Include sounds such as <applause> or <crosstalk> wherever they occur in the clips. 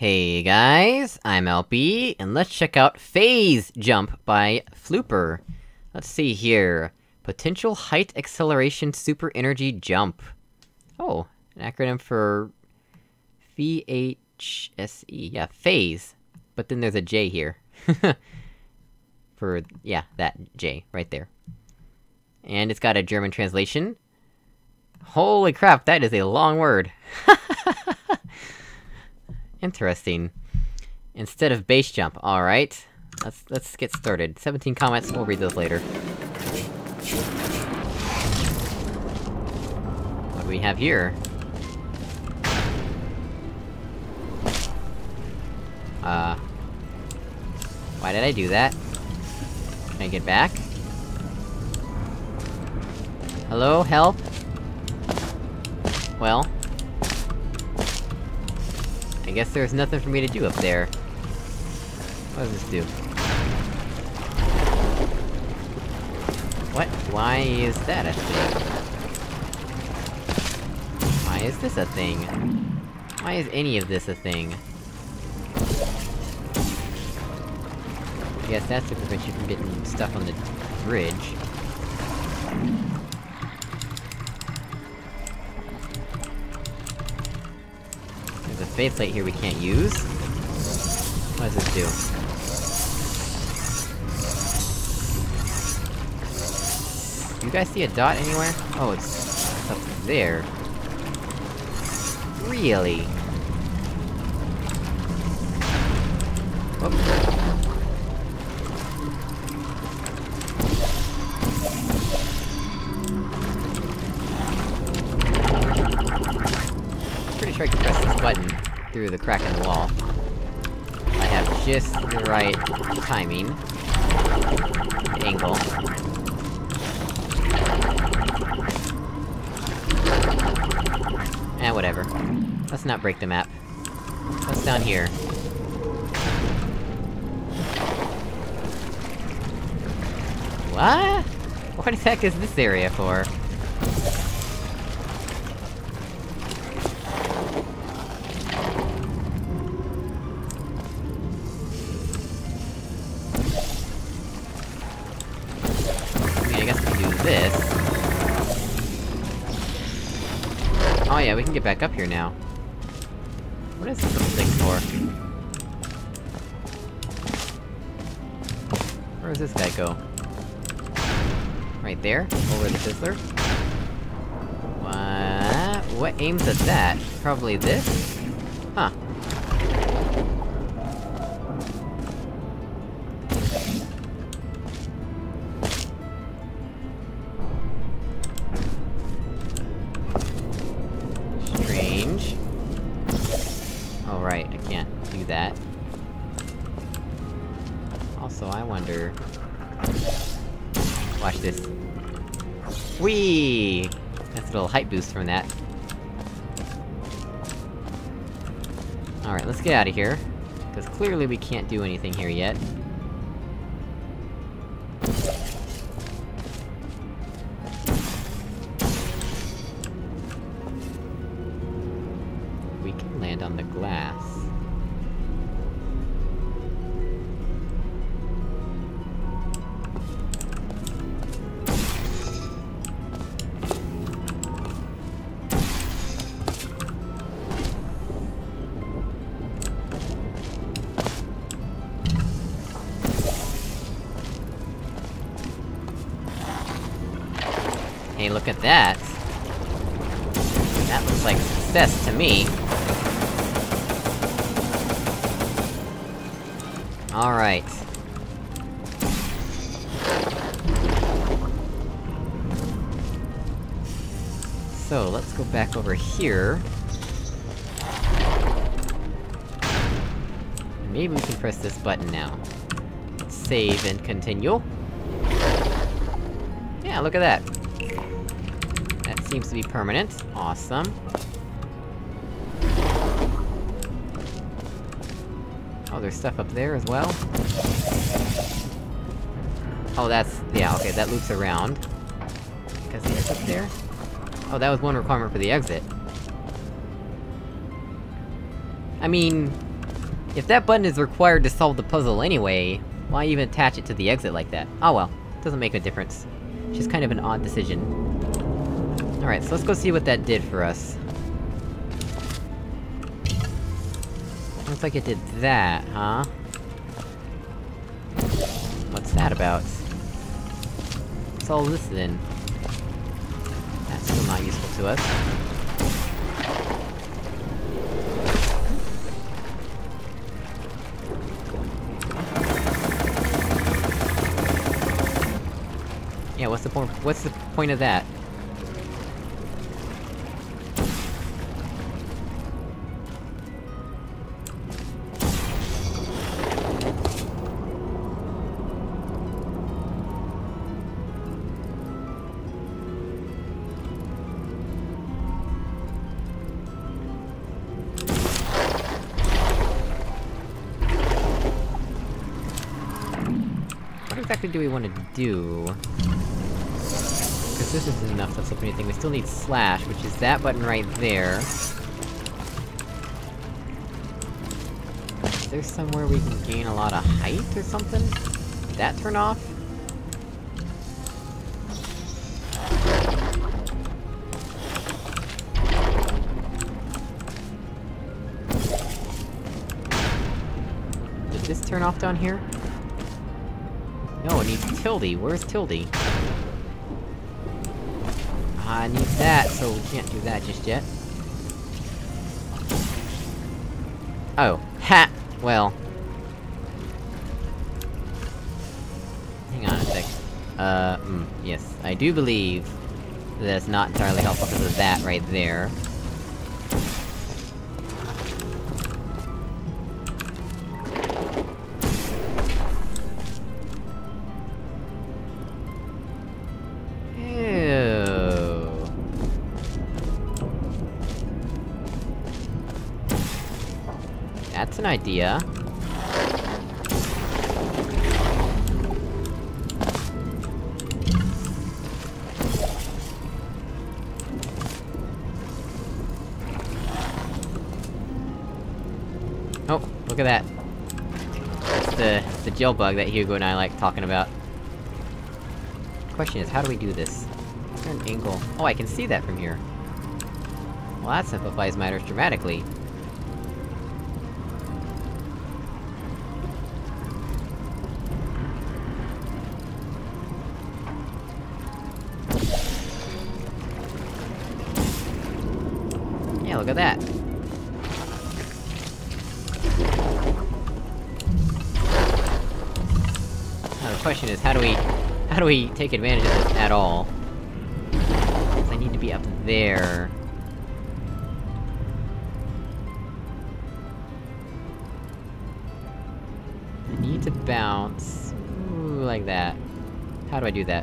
Hey guys, I'm LB, and let's check out Phase Jump by Flooper. Let's see here. Potential Height Acceleration Super Energy Jump. Oh, an acronym for... VHSE. Yeah, Phase. But then there's a J here. <laughs> for, yeah, that J, right there. And it's got a German translation. Holy crap, that is a long word! <laughs> Interesting. Instead of base jump, alright. Let's- let's get started. 17 comments, we'll read those later. What do we have here? Uh... Why did I do that? Can I get back? Hello? Help? Well... I guess there's nothing for me to do up there. What does this do? What? Why is that a thing? Why is this a thing? Why is any of this a thing? I guess that's to prevent you from getting stuck on the bridge. There's a faith plate here we can't use. What does this do? You guys see a dot anywhere? Oh, it's... it's up there. Really? Whoop. Just the right timing. Angle. Eh, whatever. Let's not break the map. What's down here? What? What the heck is this area for? Back up here now. What is this little thing for? Where does this guy go? Right there? Over the fizzler? What? What aims at that? Probably this? Let's get out of here. Because clearly we can't do anything here yet. Look at that! That looks like success to me. Alright. So, let's go back over here. Maybe we can press this button now. Save and continue. Yeah, look at that. Seems to be permanent. Awesome. Oh, there's stuff up there as well? Oh, that's- yeah, okay, that loops around. Because the exit there? Oh, that was one requirement for the exit. I mean... If that button is required to solve the puzzle anyway, why even attach it to the exit like that? Oh well, doesn't make a difference. Just kind of an odd decision. Alright, so let's go see what that did for us. Looks like it did that, huh? What's that about? What's all this then? That's still not useful to us. Yeah, what's the point- what's the point of that? Exactly do we want to do? Because this isn't enough to flip anything, we still need slash, which is that button right there. Is there somewhere we can gain a lot of height or something? Did that turn off? Did this turn off down here? Tilde. Where's Tildy? I need that, so we can't do that just yet. Oh. Ha! Well. Hang on a sec. Uh, mm, yes. I do believe that it's not entirely helpful because of that right there. That's an idea. Oh, look at that. That's the, the gel bug that Hugo and I like talking about. Question is, how do we do this? Is an angle? Oh, I can see that from here. Well, that simplifies matters dramatically. We take advantage of this at all? I need to be up there. I need to bounce... Ooh, like that. How do I do that?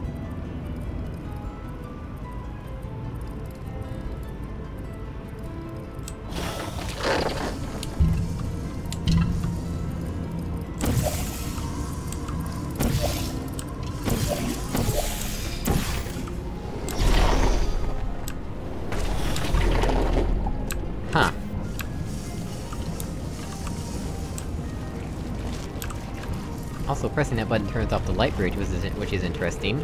Also, pressing that button turns off the light bridge, which is, which is interesting.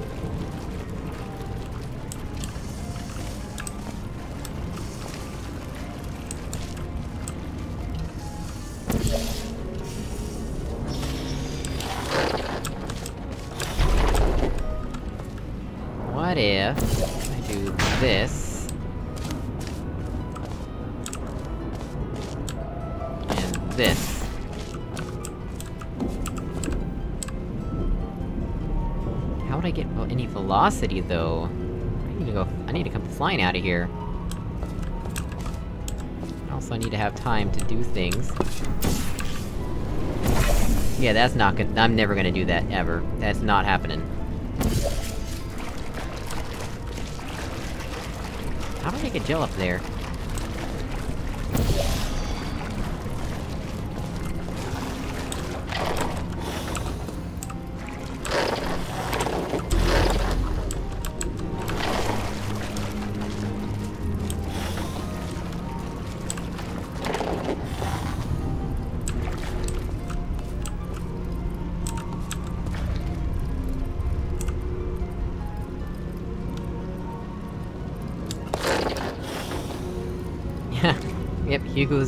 Velocity, though? I need to go- I need to come flying out of here. Also, I need to have time to do things. Yeah, that's not good- I'm never gonna do that, ever. That's not happening. How do I get gel up there?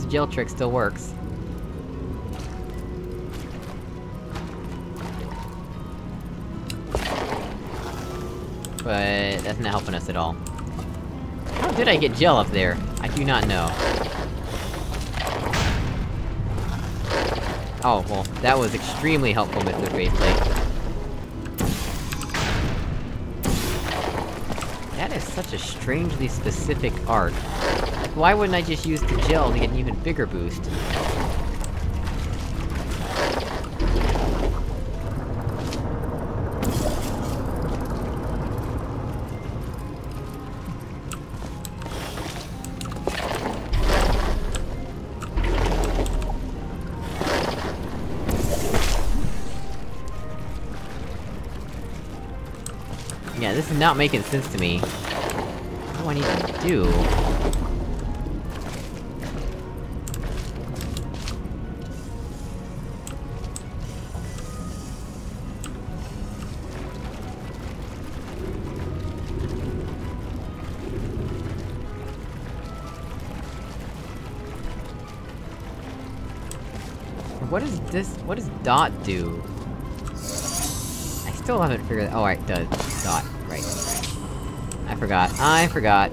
Hugo's gel trick still works. But, that's not helping us at all. How did I get gel up there? I do not know. Oh, well, that was extremely helpful, Mr. Faith Plate. That is such a strangely specific art. Why wouldn't I just use the gel to get an even bigger boost? Yeah, this is not making sense to me. What do I need to do? This- what does dot do? I still haven't figured- oh right, does. Dot. Right, right. I forgot. I forgot.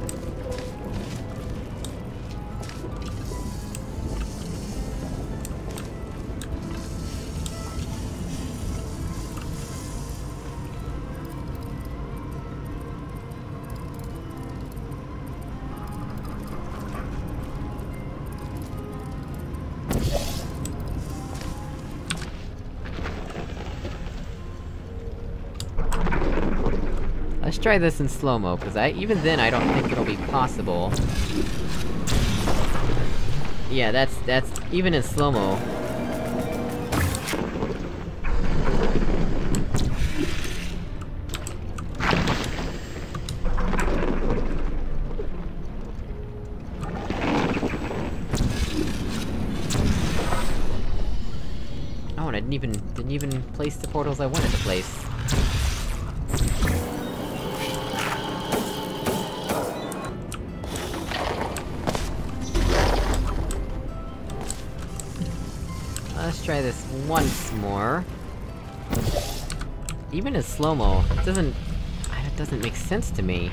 Let's try this in slow-mo, cause I- even then I don't think it'll be possible. Yeah, that's- that's- even in slow-mo... Oh, and I didn't even- didn't even place the portals I wanted to place. Once more. Even in slow-mo, it doesn't... It doesn't make sense to me.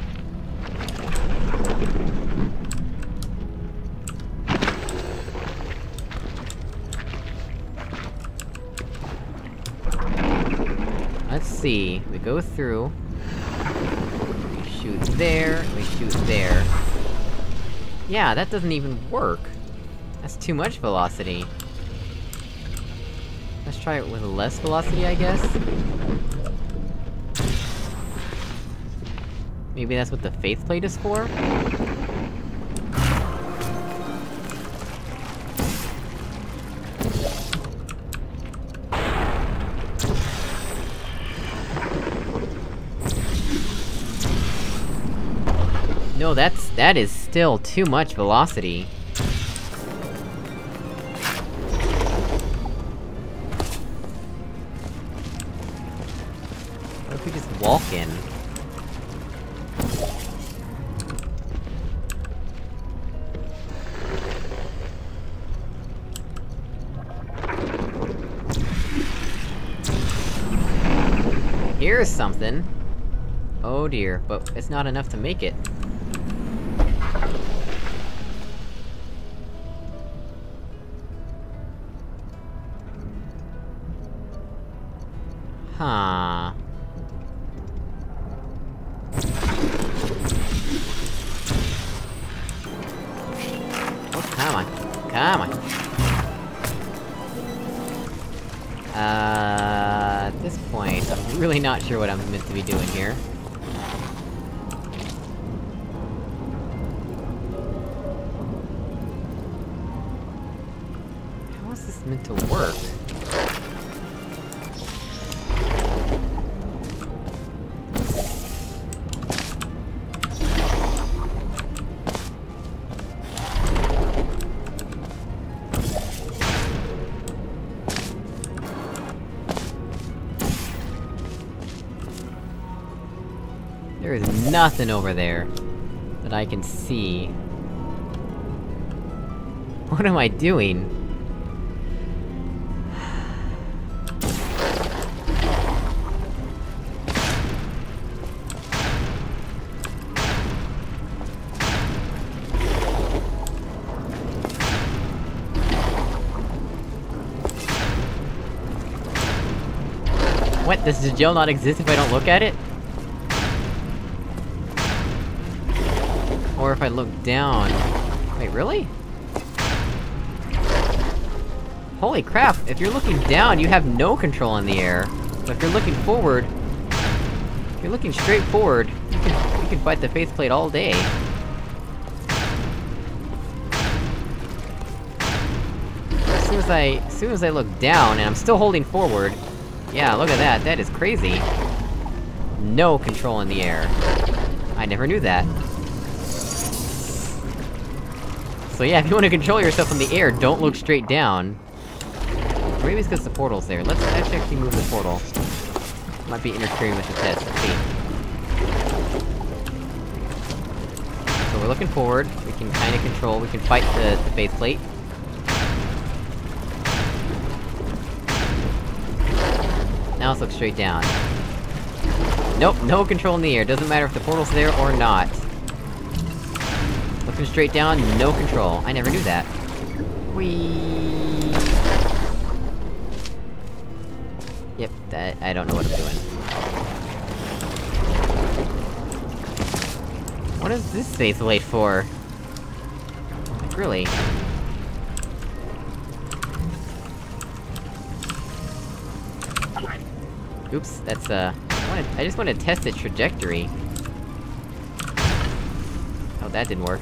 Let's see, we go through... We shoot there, we shoot there... Yeah, that doesn't even work! That's too much velocity. Let's try it with less velocity, I guess? Maybe that's what the faith plate is for? No, that's- that is still too much velocity. But it's not enough to make it. Huh... Oh, come on. Come on. Uh, at this point, I'm really not sure what I'm meant to be doing here. Nothing over there that I can see. What am I doing? What, does the gel not exist if I don't look at it? Or if I look down... Wait, really? Holy crap, if you're looking down, you have no control in the air. But if you're looking forward... If you're looking straight forward, you can, you can fight the faith plate all day. As soon as I... As soon as I look down, and I'm still holding forward, yeah, look at that, that is crazy. No control in the air. I never knew that. So yeah, if you want to control yourself in the air, don't look straight down. Maybe it's because the portal's there. Let's actually, move the portal. Might be interfering with the test, let's see. So we're looking forward, we can kinda control, we can fight the, the faith plate. Now let's look straight down. Nope, no control in the air, doesn't matter if the portal's there or not. Looking straight down, no control. I never knew that. Whee. Yep, that- I don't know what I'm doing. What is this faith plate for? Like, really? Oops, that's, uh... I, wanna, I just wanna test the trajectory. Oh, that didn't work.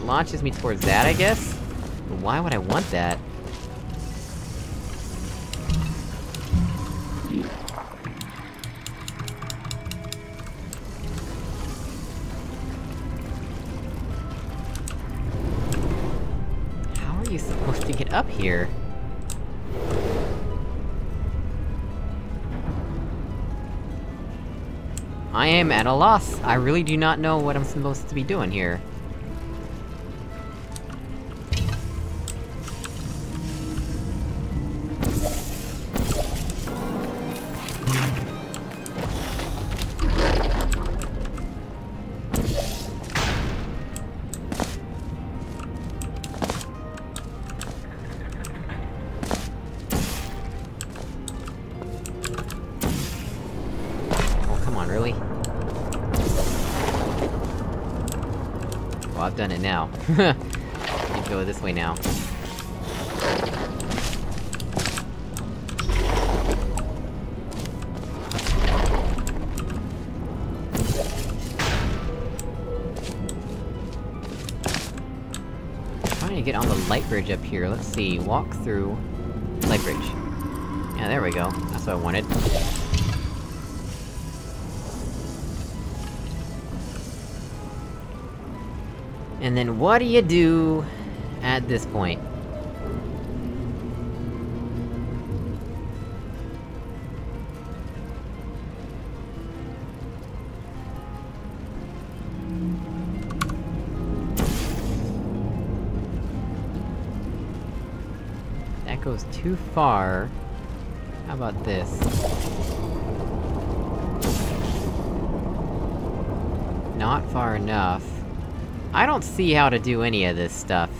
It launches me towards that, I guess? But why would I want that? How are you supposed to get up here? I am at a loss. I really do not know what I'm supposed to be doing here. I've done it now. <laughs> To go this way now. Trying to get on the light bridge up here, let's see, walk through... Light bridge. Yeah, there we go, that's what I wanted. And then what do you do... at this point? That goes too far. How about this? Not far enough. I don't see how to do any of this stuff.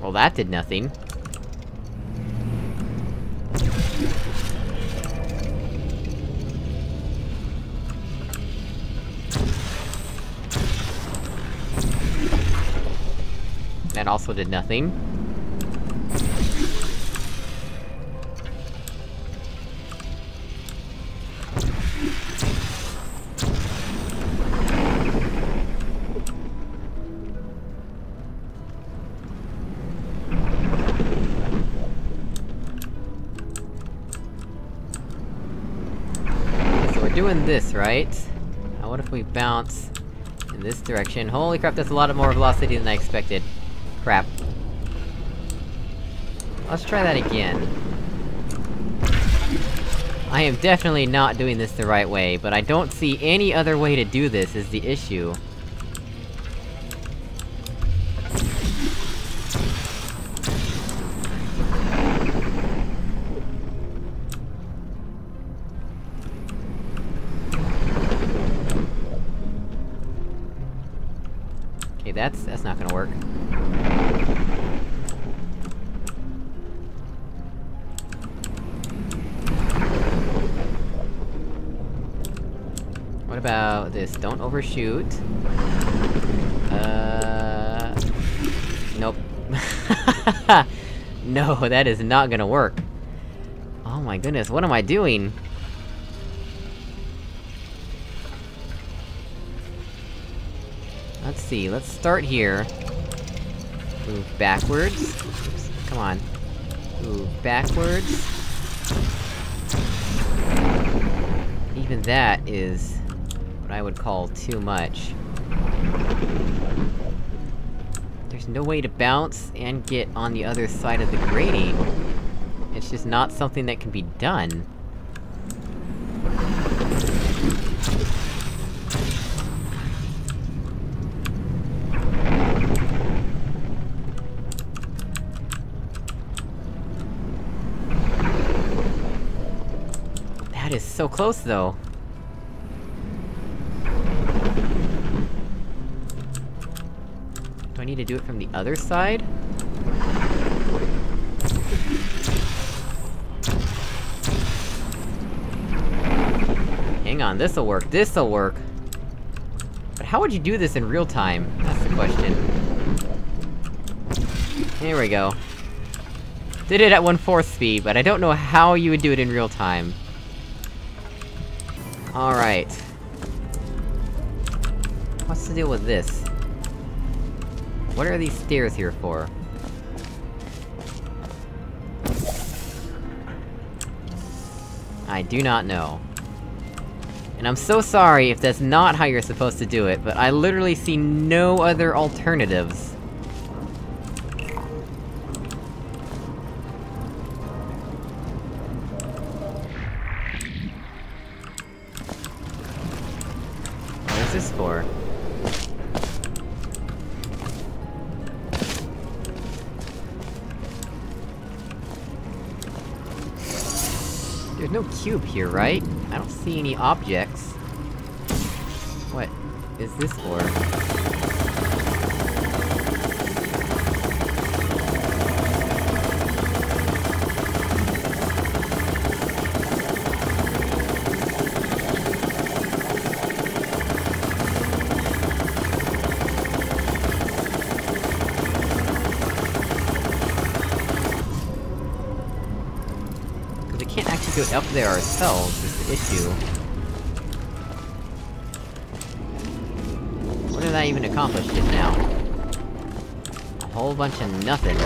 Well, that did nothing. also did nothing. So we're doing this, right? Now what if we bounce in this direction? Holy crap, that's a lot of more velocity than I expected. Crap. Let's try that again. I am definitely not doing this the right way, but I don't see any other way to do this, is the issue. Overshoot. Uh... Nope. <laughs> no, that is not gonna work. Oh my goodness, what am I doing? Let's see, let's start here. Move backwards. Oops, come on. Move backwards. Even that is... what I would call too much. There's no way to bounce and get on the other side of the grating. It's just not something that can be done. That is so close, though. Do I need to do it from the other side? Hang on, this'll work, this'll work! But how would you do this in real time? That's the question. Here we go. Did it at 1/4 speed, but I don't know how you would do it in real time. Alright. What's the deal with this? What are these stairs here for? I do not know. And I'm so sorry if that's not how you're supposed to do it, but I literally see no other alternatives. Right? I don't see any objects. What is this for? Because we can't actually go up there ourselves, is the issue. What did I even accomplish just now? A whole bunch of nothing.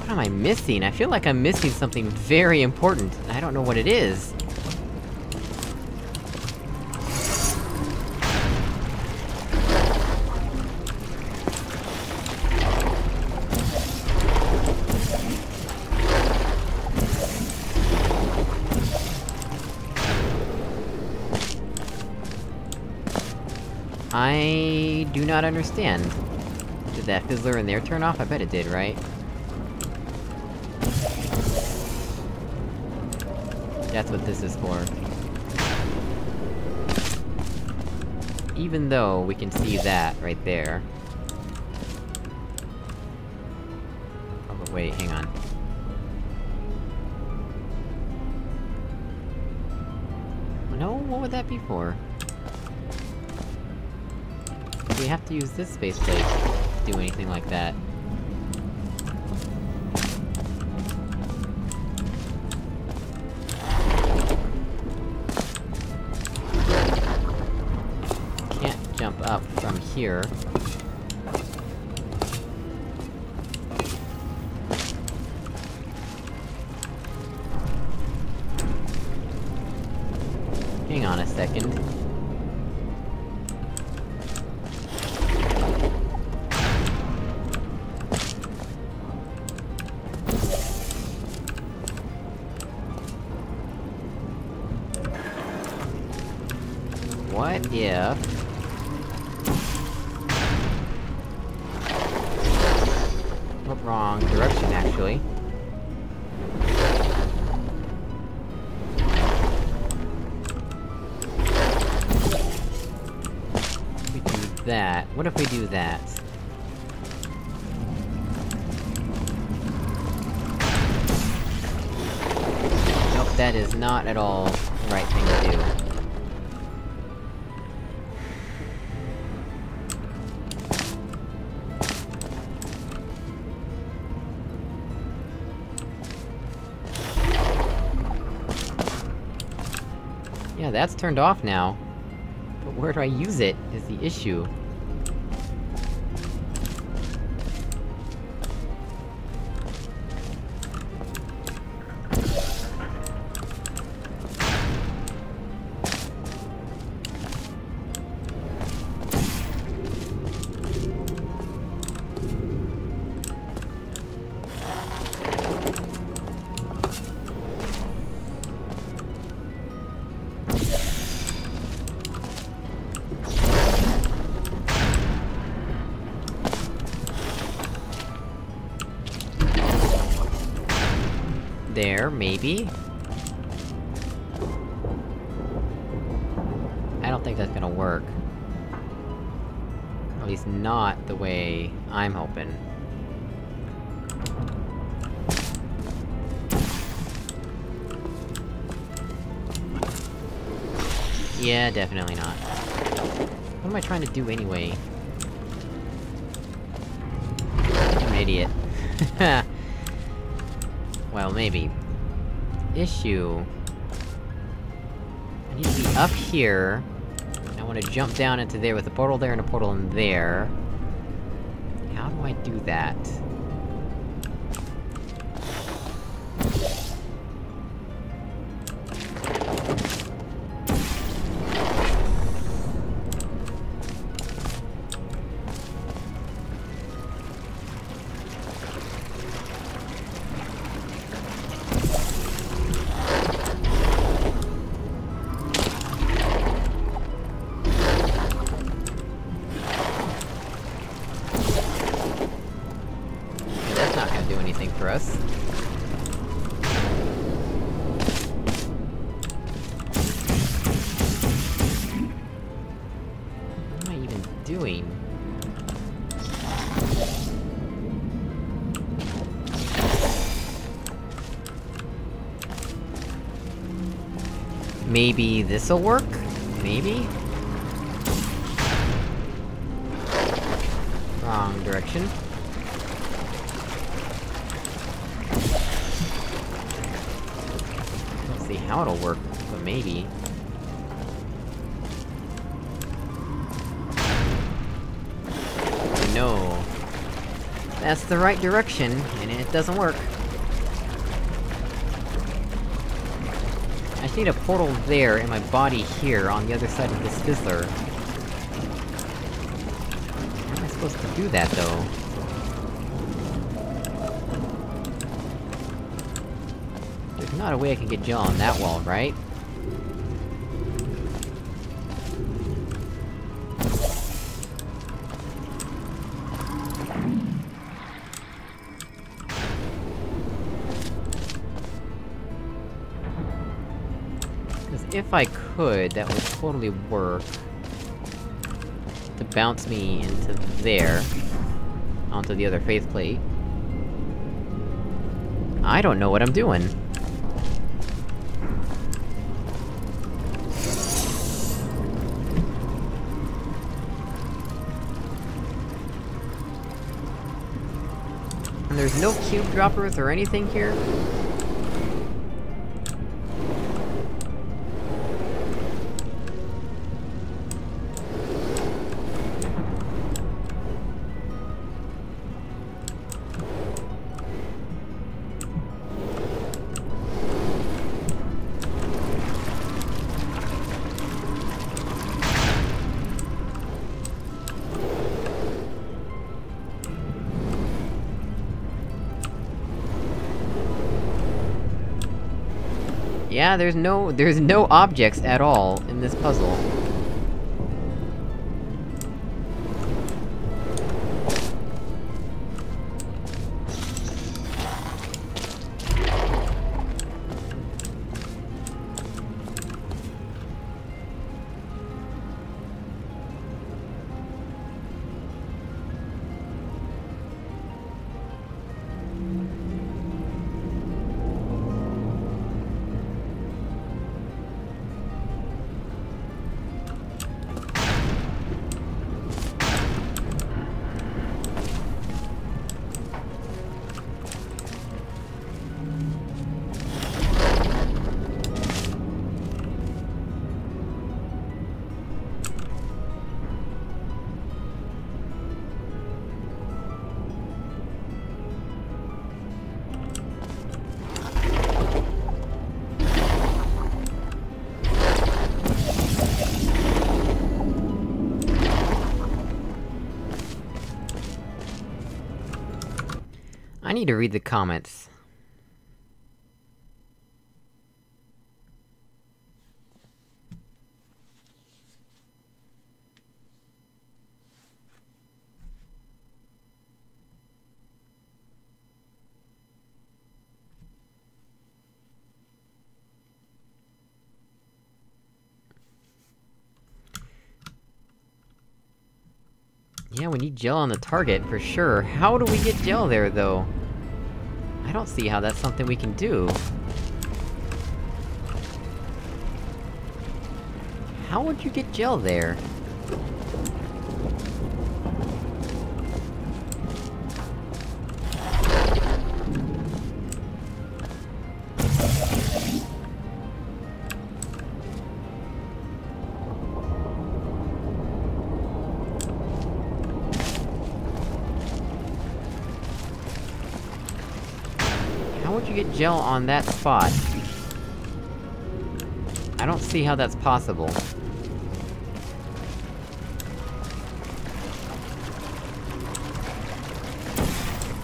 What am I missing? I feel like I'm missing something very important, I don't know what it is. Not understand. Did that fizzler in there turn off? I bet it did, right? That's what this is for. Even though we can see that right there. use this faith plate to do anything like that. Can't jump up from here. Not at all the right thing to do. Yeah, that's turned off now. But where do I use it, is the issue. Do anyway? I'm an idiot. <laughs> well, maybe. Issue... I need to be up here. I wanna jump down into there with a portal there and a portal in there. How do I do that? This'll work? Maybe? Wrong direction. Let's see how it'll work, but maybe. No. That's the right direction, and it doesn't work. Just need a portal there, and my body here, on the other side of this fizzler. How am I supposed to do that, though? There's not a way I can get gel on that wall, right? If I could, that would totally work. To bounce me into there. Onto the other faith plate. I don't know what I'm doing. And there's no cube droppers or anything here? There's no- there's no objects at all in this puzzle. Need to read the comments. Yeah, we need gel on the target, for sure. How do we get gel there, though? I don't see how that's something we can do. How would you get gel there? Gel on that spot? I don't see how that's possible.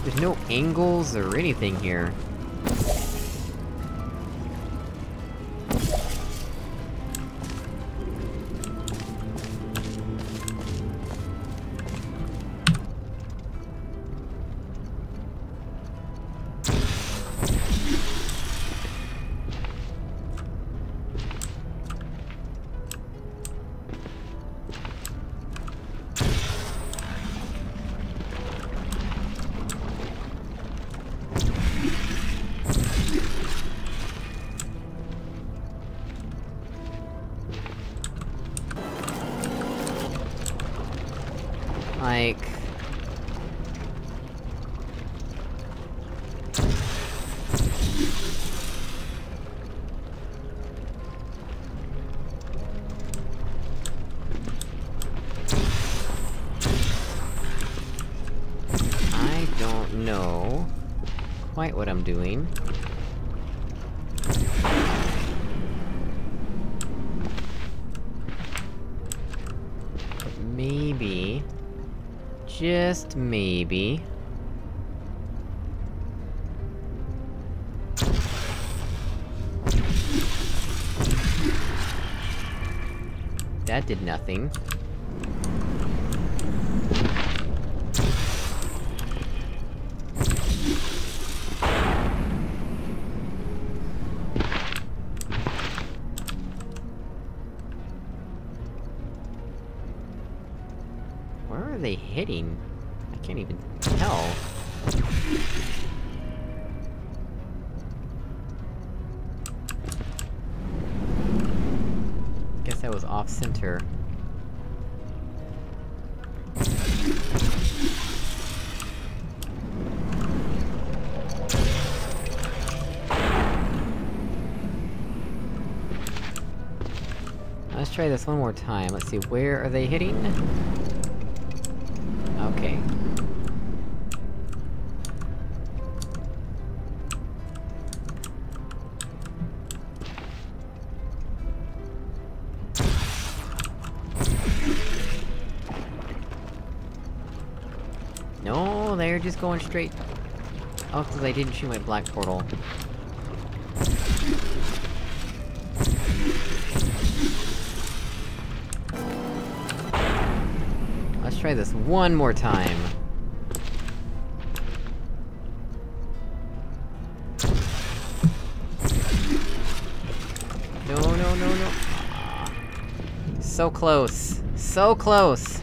There's no angles or anything here. Like... I don't know quite what I'm doing. But maybe... Just maybe... That did nothing. Where are they hitting? I can't even tell. Guess that was off-center. Let's try this one more time. Let's see, where are they hitting? going straight? Oh, because I didn't shoot my black portal. Let's try this one more time. No, no, no, no. So close. So close!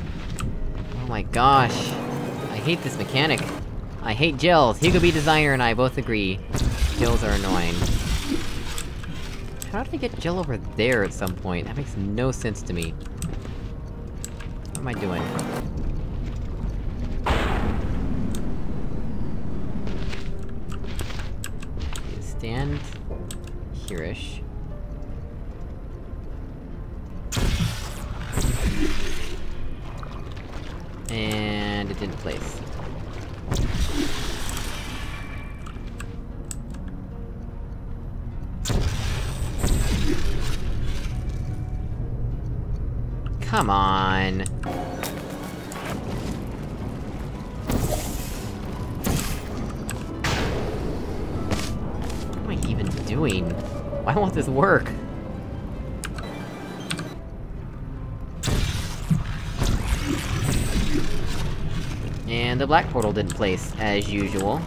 Oh my gosh. I hate this mechanic. I hate gels. Higgleby Designer and I both agree. Gels are annoying. How did I get gel over there at some point? That makes no sense to me. What am I doing? Stand... here-ish. And it didn't place. Come on! What am I even doing? Why won't this work? And the black portal didn't place, as usual.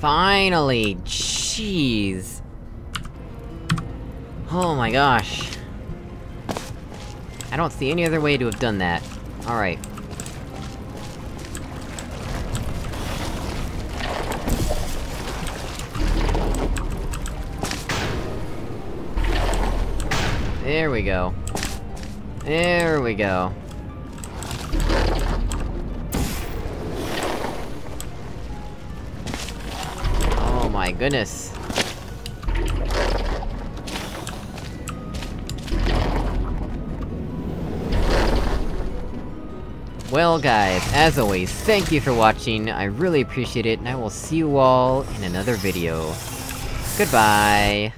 Finally! Jeez! Oh my gosh. I don't see any other way to have done that. Alright. There we go. There we go. My goodness. Well guys, as always, thank you for watching, I really appreciate it, and I will see you all in another video. Goodbye!